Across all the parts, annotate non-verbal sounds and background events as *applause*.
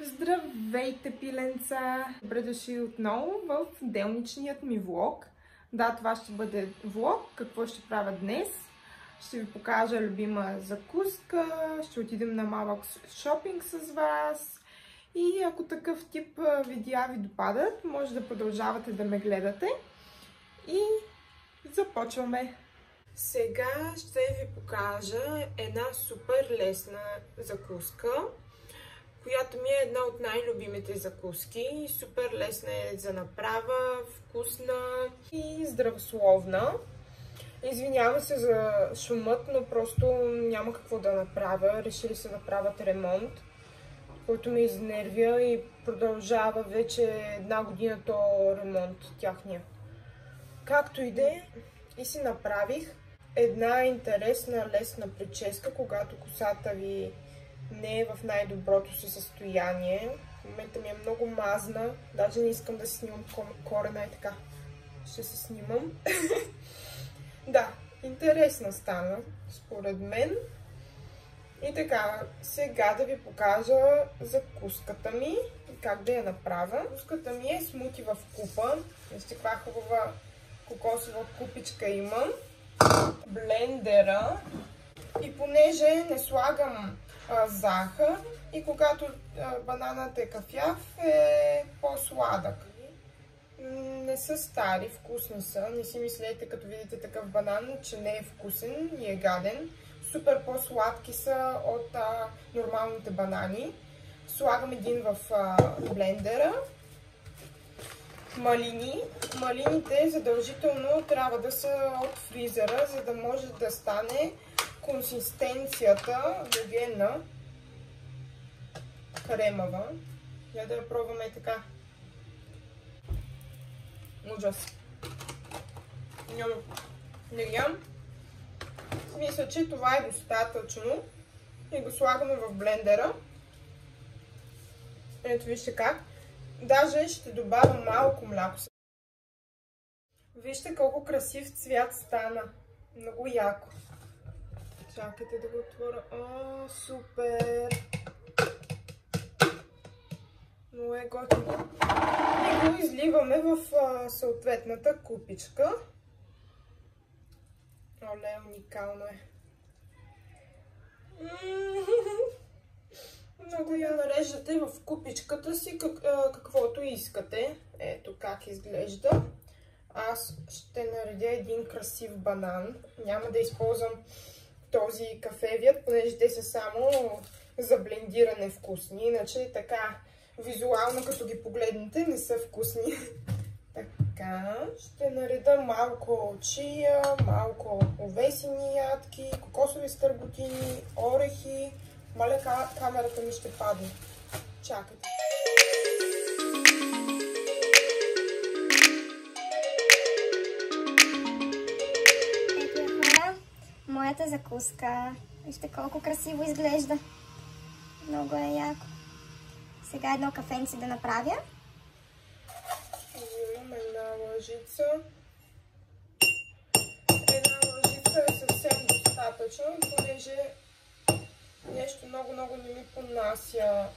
Здравейте, пиленца! Добре дошли отново в делничният ми влог. Да, това ще бъде влог. Какво ще правя днес? Ще ви покажа любима закуска, ще отидем на малък шопинг с вас. И ако такъв тип видеа ви допадат, може да продължавате да ме гледате. И започваме! Сега ще ви покажа една супер лесна закуска която ми е една от най-любимите закуски. Супер лесна е за направа, вкусна и здравословна. Извинявам се за шумът, но просто няма какво да направя. Решили се да правят ремонт, който ме изнервя и продължава вече една година то ремонт тяхния. Както и де, и си направих една интересна лесна прическа, когато косата ви не е в най-доброто си състояние. В момента ми е много мазна. Даже не искам да снимам корена и така. Ще се снимам. *laughs* да, интересна стана, според мен. И така, сега да ви покажа закуската ми и как да я направя. Закуската ми е смути в купа. Вижте каква хубава кокосова купичка имам. Блендера. И понеже не слагам а, захар и когато бананът е кафяв е по-сладък. Не са стари, вкусни са. Не си мислете, като видите такъв банан, че не е вкусен и е гаден. Супер по-сладки са от а, нормалните банани. Слагам един в а, блендера. Малини. Малините задължително трябва да са от фризера, за да може да стане консистенцията вегена, кремава. Я да я пробваме така. Ужас. Няма. Не ям. Мисля, че това е достатъчно. И го слагаме в блендера. Ето вижте как. Даже ще добавя малко мляко. Вижте колко красив цвят стана. Много яко. Чакайте да го отворя. О, супер! Но е готино. И го изливаме в съответната купичка. Оле, уникално е. Много я нареждате в купичката си как, каквото искате. Ето как изглежда. Аз ще наредя един красив банан. Няма да използвам този кафевият, понеже те са само за блендиране вкусни. Иначе така визуално, като ги погледнете, не са вкусни. *laughs* така, ще нареда малко чия, малко овесени ядки, кокосови стърготини, орехи. Маля, камерата ми ще падне. Чакайте. Моята закуска. Вижте колко красиво изглежда. Много е яко. Сега едно кафенце да направя. Взимам една лъжица. Една лъжица е съвсем достатъчно, понеже нещо много-много не ми понася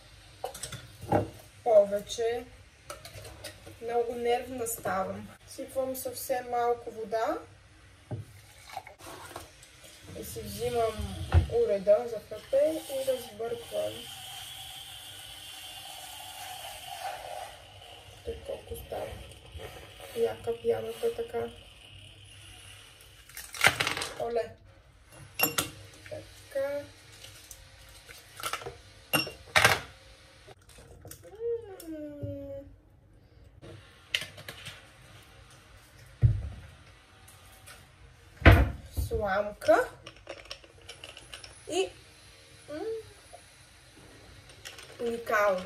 повече. Много нервна ставам. Сипвам съвсем малко вода си взимам уреда за фрапе и разбърквам. Той колко става. Яка пяната така. Оле. Така. Сламка. И уникално.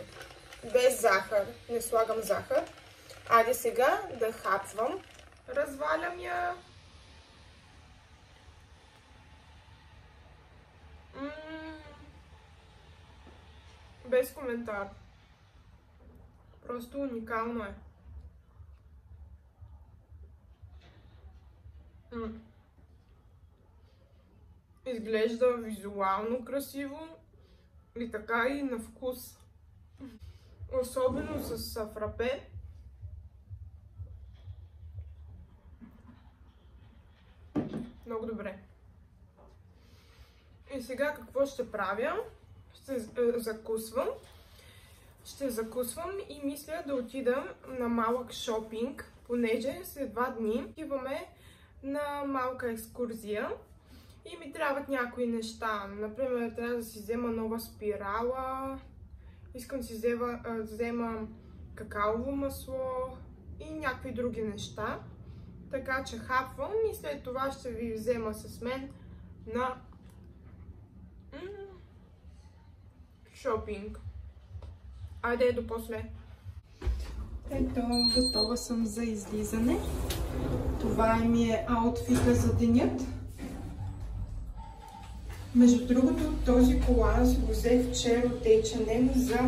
Без захар. Не слагам захар. Айде сега да хапвам. Развалям я. Без коментар. Просто уникално е. Изглежда визуално красиво и така и на вкус. Особено с фрапе. Много добре. И сега какво ще правя? Ще е, закусвам. Ще закусвам и мисля да отида на малък шопинг, понеже след два дни отиваме на малка екскурзия и ми трябват някои неща. Например, трябва да си взема нова спирала, искам да си взема, взема какаово масло и някакви други неща. Така че хапвам и след това ще ви взема с мен на шопинг. Айде до после. Ето, готова съм за излизане. Това ми е аутфита за денят. Между другото, този колан си го взех вчера от H&M за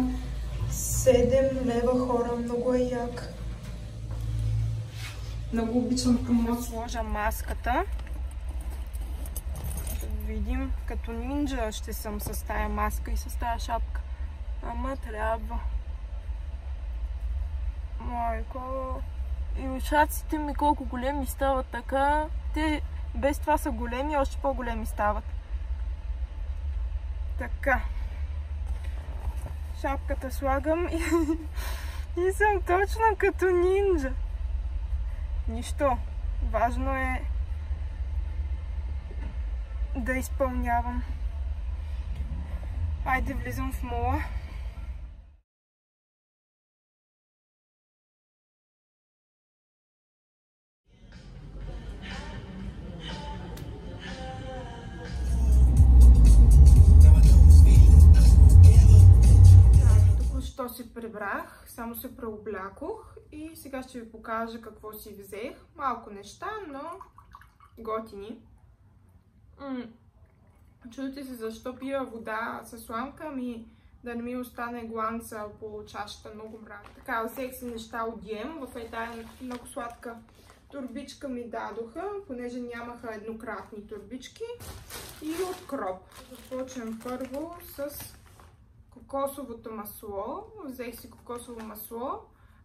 7 лева хора. Много е як. Много обичам промоция. Сложа маската. Видим, като нинджа ще съм с тая маска и с тая шапка. Ама трябва. Майко. И ушаците ми колко големи стават така. Те без това са големи, още по-големи стават. Така. Шапката слагам и, *laughs* и съм точно като нинджа. Нищо. Важно е да изпълнявам. Айде влизам в мола. Прибрах, само се преоблякох и сега ще ви покажа какво си взех. Малко неща, но готини. Чудите се защо пия вода с сламка, ми да не ми остане гланца по чашата, много мрак. Така, взех си неща от Дием, в е тая много сладка турбичка ми дадоха, понеже нямаха еднократни турбички и от кроп. Започнем първо с кокосовото масло. Взех си кокосово масло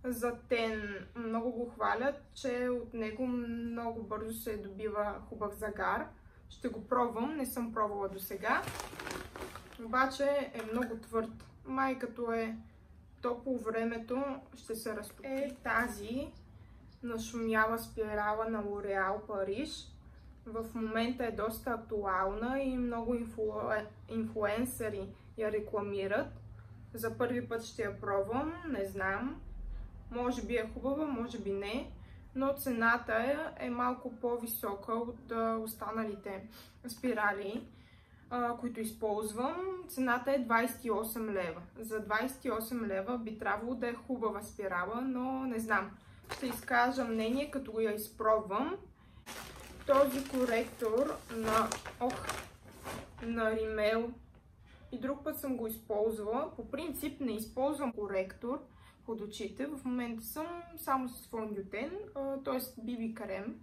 за тен. Много го хвалят, че от него много бързо се добива хубав загар. Ще го пробвам, не съм пробвала до сега. Обаче е много твърд. Май като е топло времето ще се разтопи. Е тази нашумяла спирала на L'Oreal Париж. В момента е доста актуална и много инфлу... инфлуенсъри я рекламират. За първи път ще я пробвам, не знам. Може би е хубава, може би не но цената е, е малко по-висока от останалите спирали, които използвам. Цената е 28 лева. За 28 лева би трябвало да е хубава спирала, но не знам. Ще изкажа мнение, като го я изпробвам. Този коректор на, ох, на Римел и друг път съм го използвала. По принцип не използвам коректор, под очите. В момента съм само с фондютен, т.е. биби карем.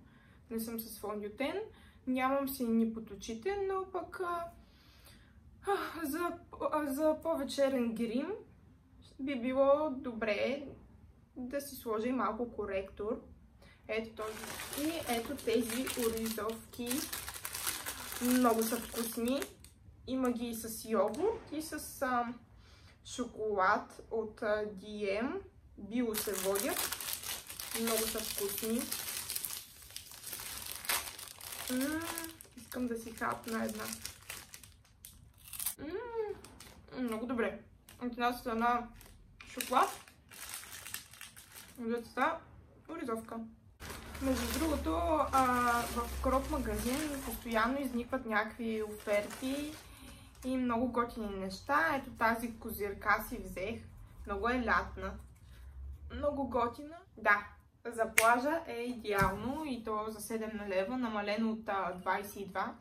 Не съм с фондютен. Нямам си ни под очите, но пък а, а, за, а, за по-вечерен грим би било добре да си сложа и малко коректор. Ето този. И ето тези оризовки. Много са вкусни. Има ги и с йогурт и с а, шоколад от DM. Био се водят. Много са вкусни. М искам да си хапна една. М много добре. От една страна шоколад. От другата оризовка. Между другото, а, в Кроп магазин постоянно изникват някакви оферти и много готини неща. Ето тази козирка си взех. Много е лятна. Много готина. Да, за плажа е идеално и то за 7 лева, намалено от 22.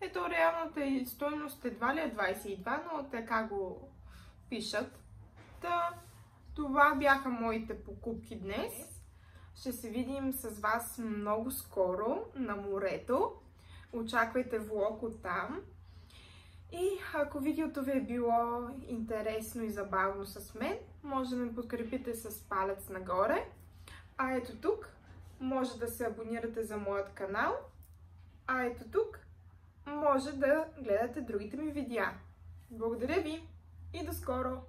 Ето реалната стоеност едва ли е 22, но така го пишат. Та, това бяха моите покупки днес. Ще се видим с вас много скоро на морето. Очаквайте влог от там. И ако видеото ви е било интересно и забавно с мен, може да ме подкрепите с палец нагоре. А ето тук може да се абонирате за моят канал. А ето тук може да гледате другите ми видеа. Благодаря ви и до скоро!